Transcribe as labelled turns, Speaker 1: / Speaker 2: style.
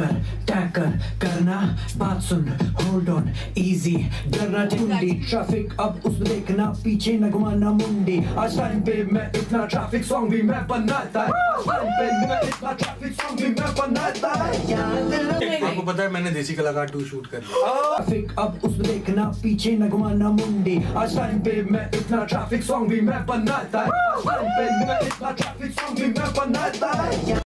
Speaker 1: कर टैकर करना बात सुन होल्ड ऑन इजी डरना टुंडी ट्रैफ़िक अब उसमें देखना पीछे न घुमाना मुंडी आज टाइम पे मैं इतना ट्रैफ़िक सॉन्ग भी मैं बनाता
Speaker 2: आपको पता है मैंने देसी कलाकार टू शूट कर लिया
Speaker 1: ट्रैफ़िक अब उसमें देखना पीछे न घुमाना मुंडी आज टाइम पे मैं इतना ट्रैफ़िक सॉन्ग भी मैं बनाता आज टाइम पे मैं इतना ट्रैफ़िक सॉन्ग भी मैं बनाता